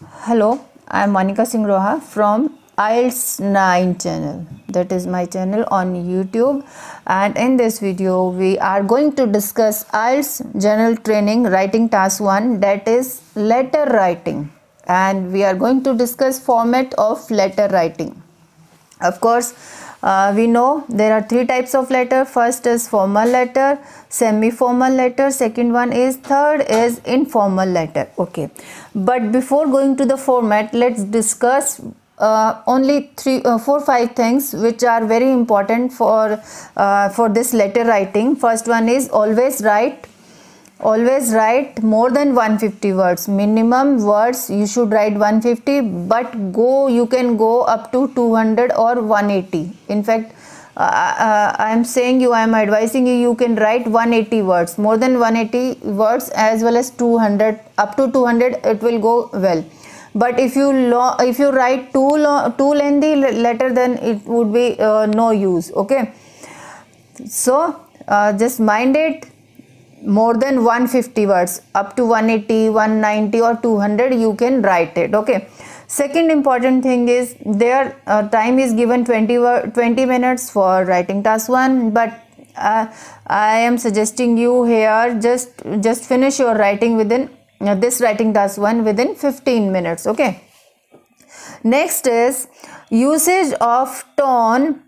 Hello, I am Monica Singroha from IELTS 9 channel. That is my channel on YouTube. And in this video, we are going to discuss IELTS general training writing task 1 that is letter writing. And we are going to discuss format of letter writing. Of course, uh, we know there are three types of letter. First is formal letter semi formal letter. Second one is third is informal letter. Okay. But before going to the format let's discuss uh, only three uh, four five things which are very important for uh, for this letter writing. First one is always write always write more than 150 words. Minimum words you should write 150 but go you can go up to 200 or 180 in fact uh, uh, i am saying you i am advising you you can write 180 words. More than 180 words as well as 200 up to 200 it will go well. But if you lo- if you write too long too lengthy letter then it would be uh, no use okay? So uh, just mind it more than 150 words up to 180 190 or 200 you can write it okay? Second important thing is their uh, time is given 20 20 minutes for writing task 1 but uh, i am suggesting you here just just finish your writing within uh, this writing task 1 within 15 minutes okay? Next is usage of tone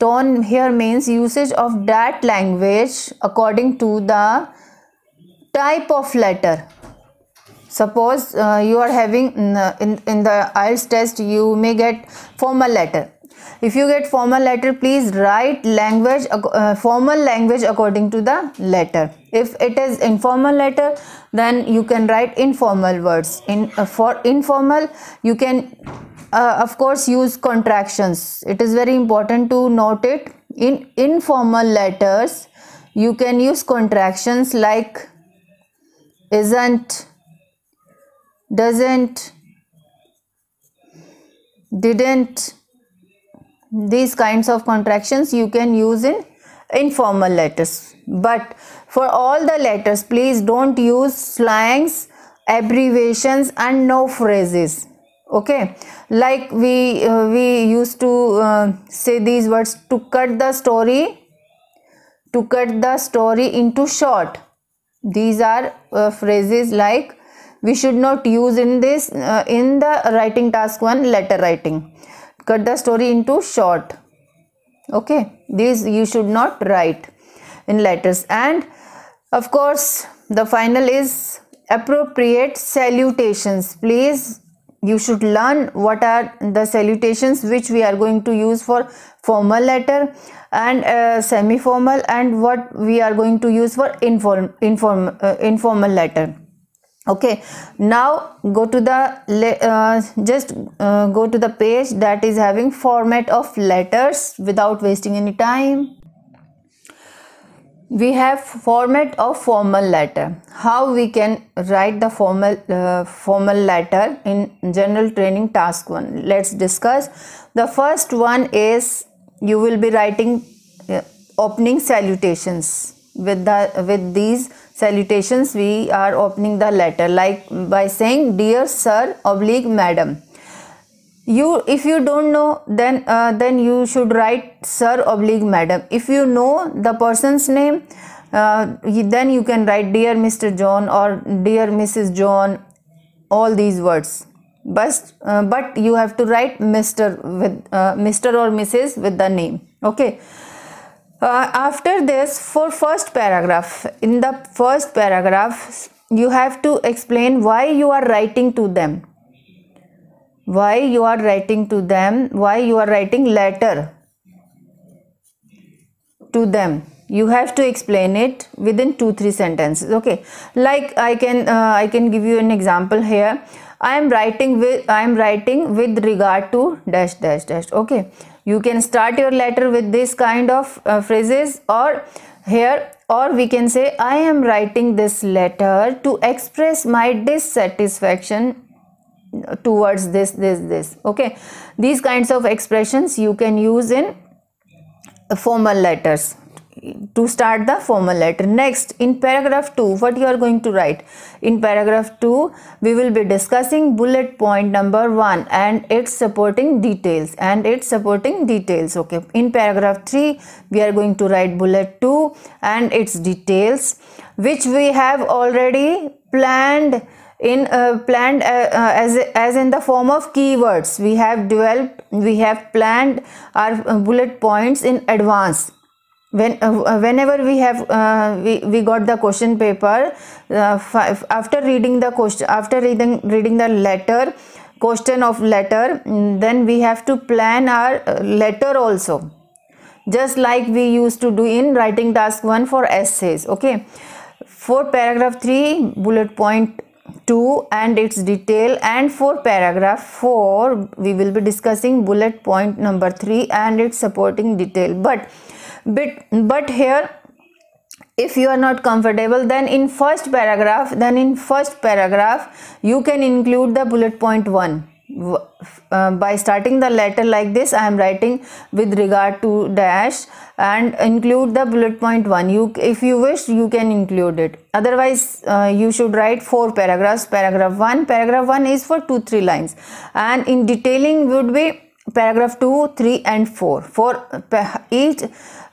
tone here means usage of that language according to the type of letter. Suppose uh, you are having uh, in, in the IELTS test you may get formal letter. If you get formal letter please write language uh, formal language according to the letter. If it is informal letter then you can write informal words. In uh, for informal you can uh, of course use contractions. It is very important to note it. In informal letters you can use contractions like isn't doesn't didn't. These kinds of contractions you can use in informal letters. But for all the letters please don't use slangs abbreviations and no phrases okay? Like we uh, we used to uh, say these words to cut the story to cut the story into short. These are uh, phrases like we should not use in this uh, in the writing task one letter writing. Cut the story into short. Okay? These you should not write in letters. And of course the final is appropriate salutations please you should learn what are the salutations which we are going to use for formal letter and uh, semi formal and what we are going to use for inform, inform, uh, informal letter. Okay. Now go to the uh, just uh, go to the page that is having format of letters without wasting any time we have format of formal letter. How we can write the formal uh, formal letter in general training task 1 let's discuss. The first one is you will be writing uh, opening salutations. With the with these salutations we are opening the letter. Like by saying dear sir oblique madam you if you don't know then uh, then you should write sir oblique madam. If you know the person's name uh, then you can write dear mr john or dear mrs john all these words. But uh, but you have to write mr with uh, mr or mrs with the name okay? Uh, after this for first paragraph in the first paragraph you have to explain why you are writing to them why you are writing to them? Why you are writing letter to them? You have to explain it within two three sentences. Okay. Like i can uh, i can give you an example here. I am writing with i am writing with regard to dash dash dash. Okay. You can start your letter with this kind of uh, phrases or here or we can say i am writing this letter to express my dissatisfaction towards this this this. Okay? These kinds of expressions you can use in formal letters. To start the formal letter. Next in paragraph 2 what you are going to write? In paragraph 2 we will be discussing bullet point number 1 and its supporting details and its supporting details. Okay? In paragraph 3 we are going to write bullet 2 and its details which we have already planned in uh, planned uh, uh, as as in the form of keywords. We have developed we have planned our uh, bullet points in advance. When uh, whenever we have uh, we, we got the question paper after reading the question after reading reading the letter question of letter mm, then we have to plan our letter also. Just like we used to do in writing task 1 for essays okay? For paragraph 3 bullet point 2 and its detail and for paragraph 4 we will be discussing bullet point number 3 and its supporting detail. But but but here if you are not comfortable then in first paragraph then in first paragraph you can include the bullet point 1 uh, by starting the letter like this i am writing with regard to dash and include the bullet point 1 you if you wish you can include it. Otherwise uh, you should write four paragraphs. Paragraph 1 paragraph 1 is for 2 3 lines. And in detailing would be paragraph 2 3 and 4 for each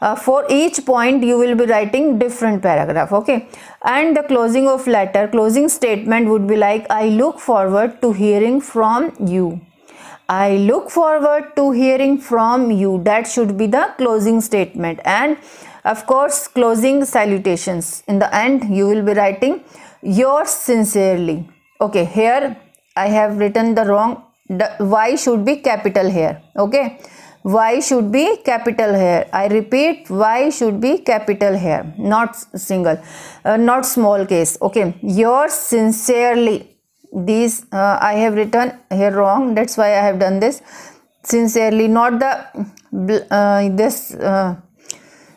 uh, for each point you will be writing different paragraph okay? And the closing of letter closing statement would be like i look forward to hearing from you i look forward to hearing from you. That should be the closing statement. And of course closing salutations. In the end you will be writing yours sincerely. Okay here i have written the wrong the y should be capital here. Okay y should be capital here. I repeat y should be capital here. Not single. Uh, not small case. Okay yours sincerely these uh, i have written here wrong. That's why i have done this. Sincerely not the uh, this uh,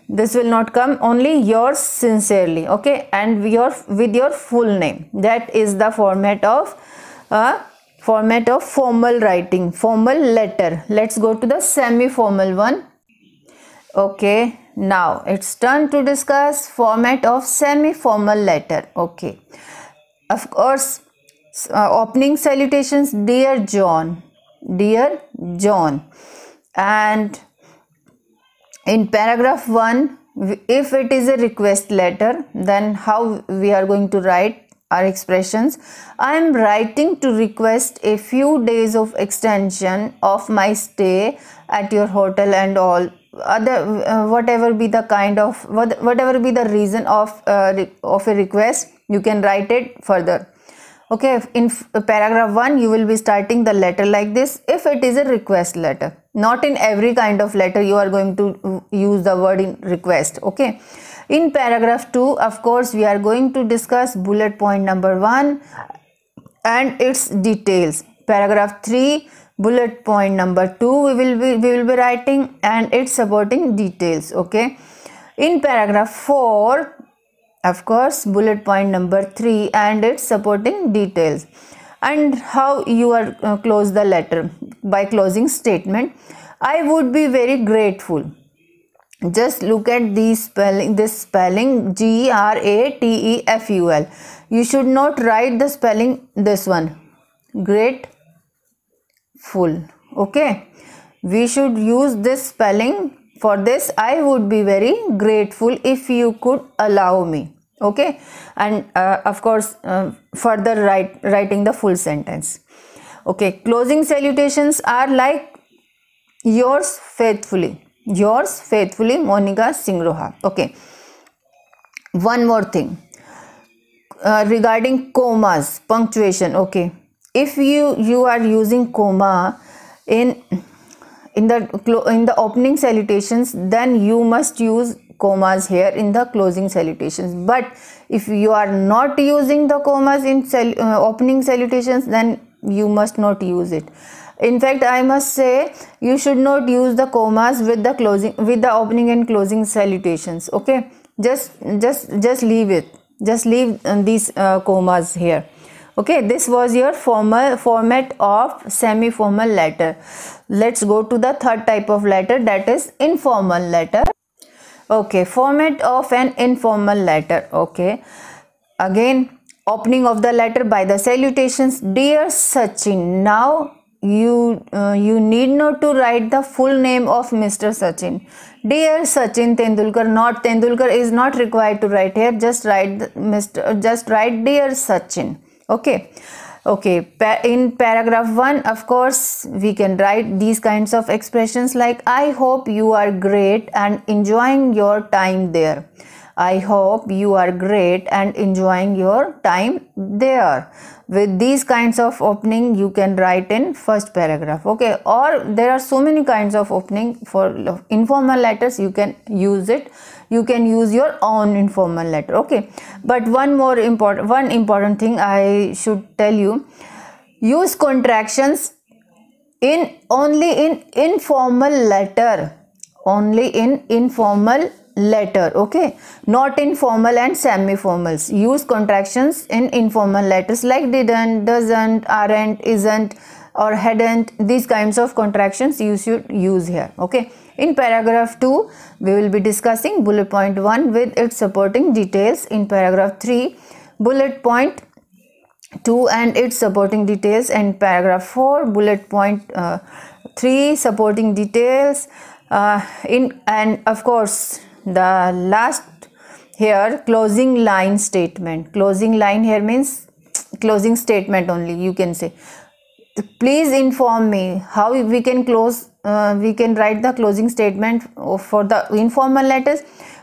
this will not come. Only yours sincerely okay? And your with your full name. That is the format of uh, format of formal writing formal letter. Let's go to the semi formal one. Okay now it's turn to discuss format of semi formal letter okay? Of course uh, opening salutations dear john dear john. And in paragraph 1 if it is a request letter then how we are going to write our expressions? I am writing to request a few days of extension of my stay at your hotel and all. Other uh, whatever be the kind of whatever be the reason of uh, of a request you can write it further okay in paragraph 1 you will be starting the letter like this if it is a request letter. Not in every kind of letter you are going to uh, use the word in request okay? In paragraph 2 of course we are going to discuss bullet point number 1 and its details. Paragraph 3 bullet point number 2 we will be we will be writing and its supporting details okay? In paragraph 4 of course bullet point number 3 and its supporting details. And how you are uh, close the letter. By closing statement i would be very grateful. Just look at these spelling this spelling g r a t e f u l. You should not write the spelling this one. Great full okay. We should use this spelling. For this i would be very grateful if you could allow me okay? And uh, of course uh, further write writing the full sentence. Okay? Closing salutations are like yours faithfully. Yours faithfully monica singroha. Okay? One more thing. Uh, regarding commas punctuation. Okay? If you you are using comma in in the in the opening salutations then you must use commas here in the closing salutations. But if you are not using the commas in sal uh, opening salutations then you must not use it. In fact i must say you should not use the commas with the closing with the opening and closing salutations okay? Just just just leave it. Just leave uh, these uh, commas here. Okay this was your formal format of semi formal letter. Let's go to the third type of letter that is informal letter okay format of an informal letter. Okay. Again opening of the letter by the salutations. Dear sachin now you uh, you need not to write the full name of mr sachin. Dear sachin tendulkar not tendulkar is not required to write here. Just write the, mr just write dear sachin. Okay okay in paragraph 1 of course we can write these kinds of expressions like i hope you are great and enjoying your time there I hope you are great and enjoying your time there. With these kinds of opening you can write in first paragraph okay? Or there are so many kinds of opening for informal letters you can use it. You can use your own informal letter okay? But one more important one important thing I should tell you. Use contractions in only in informal letter. Only in informal letter okay? Not in formal and semi formals use contractions in informal letters like didn't doesn't aren't isn't or hadn't. These kinds of contractions you should use here okay? In paragraph 2 we will be discussing bullet point 1 with its supporting details. In paragraph 3 bullet point 2 and its supporting details. And paragraph 4 bullet point, uh, 3 supporting details uh, in and of course the last here closing line statement. Closing line here means closing statement only you can say. Please inform me how we can close uh, we can write the closing statement for the informal letters.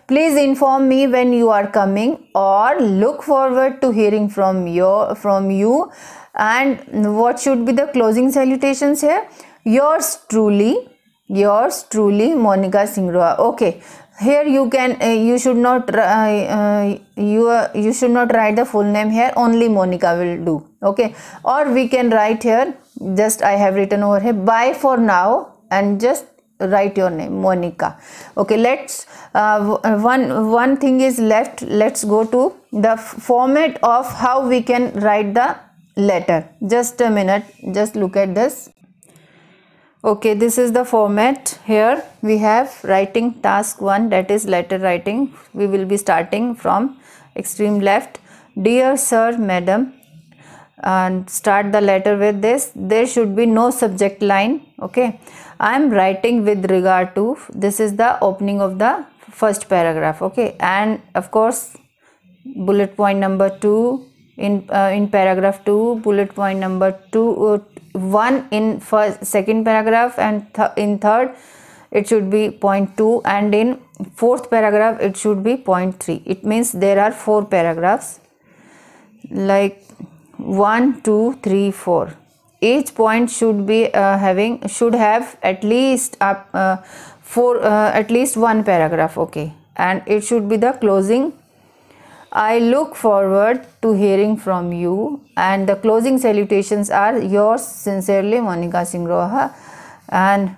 Please inform me when you are coming or look forward to hearing from your from you. And what should be the closing salutations here? Yours truly yours truly monica singroha okay here you can uh, you should not uh, uh, you uh, you should not write the full name here. Only monica will do. Okay? Or we can write here just i have written over here bye for now and just write your name monica. Okay? Let's uh, one one thing is left. Let's go to the format of how we can write the letter. Just a minute. Just look at this okay this is the format. Here we have writing task 1 that is letter writing. We will be starting from extreme left. Dear sir madam and start the letter with this. There should be no subject line okay? I am writing with regard to this is the opening of the first paragraph okay? And of course bullet point number 2 in uh, in paragraph 2 bullet point number 2 uh, 1 in first second paragraph and th in third it should be 0.2 and in fourth paragraph it should be 0.3 it means there are four paragraphs like 1 2 3 4 each point should be uh, having should have at least up uh, four uh, at least one paragraph okay? And it should be the closing I look forward to hearing from you and the closing salutations are yours sincerely Monica Singroha. And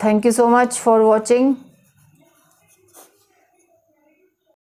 thank you so much for watching